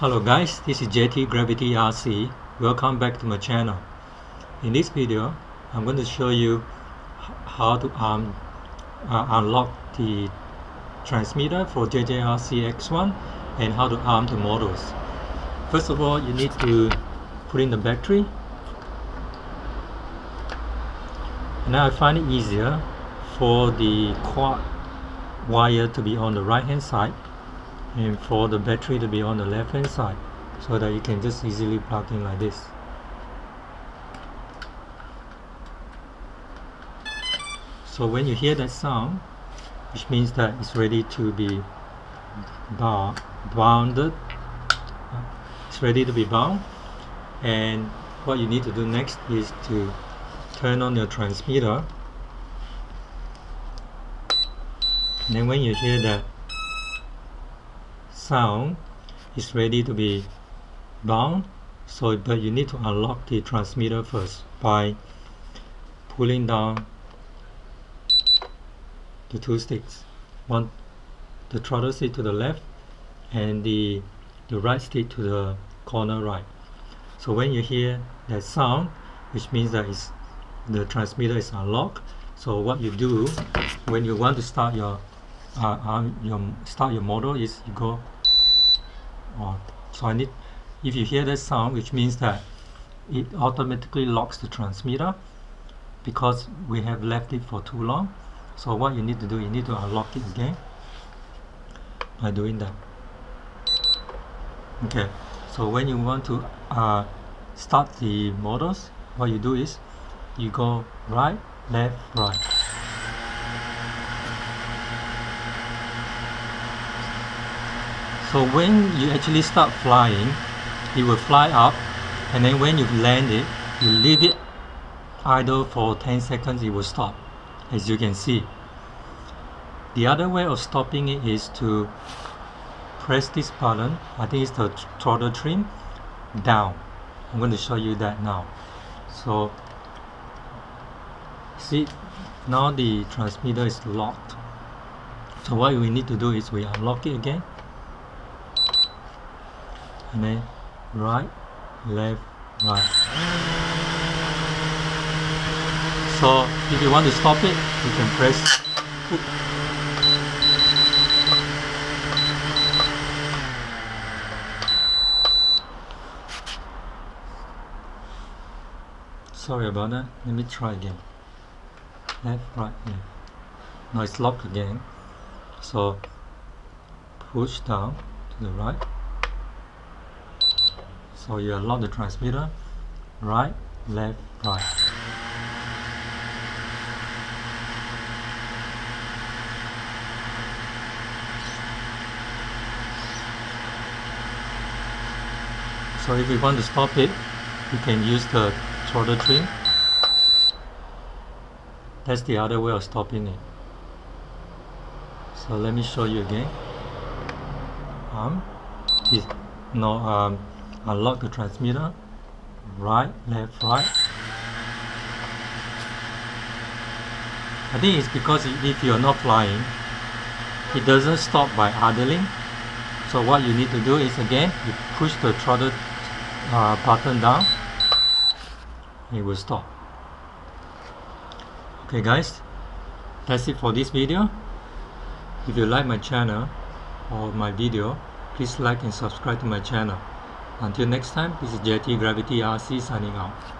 Hello guys, this is JT Gravity RC. Welcome back to my channel. In this video, I'm going to show you how to um, uh, unlock the transmitter for JJRC X1 and how to arm the models. First of all, you need to put in the battery. Now I find it easier for the quad wire to be on the right hand side and for the battery to be on the left hand side so that you can just easily plug in like this. So when you hear that sound which means that it's ready to be bound bounded uh, it's ready to be bound and what you need to do next is to turn on your transmitter. And then when you hear that sound is ready to be bound so but you need to unlock the transmitter first by pulling down the two sticks. One the throttle stick to the left and the the right stick to the corner right. So when you hear that sound which means that is the transmitter is unlocked so what you do when you want to start your uh, um, your start your motor is you go so I need if you hear that sound which means that it automatically locks the transmitter because we have left it for too long. So what you need to do you need to unlock it again by doing that. Okay. So when you want to uh, start the motors what you do is you go right left right so when you actually start flying it will fly up and then when you land it you leave it idle for 10 seconds it will stop as you can see. The other way of stopping it is to press this button. I think it's the throttle trim down. I'm going to show you that now. So see now the transmitter is locked. So what we need to do is we unlock it again and then right left right. So if you want to stop it you can press sorry about that. Let me try again. Left right left. Now it's locked again. So push down to the right so you unlock the transmitter right left right. So if you want to stop it you can use the throttle trim that's the other way of stopping it. So let me show you again. Um, no um, unlock the transmitter. Right left right. I think it's because if you're not flying it doesn't stop by idling. So what you need to do is again you push the throttle uh, button down. It will stop. Okay guys. That's it for this video. If you like my channel or my video please like and subscribe to my channel until next time, this is JT Gravity RC signing out.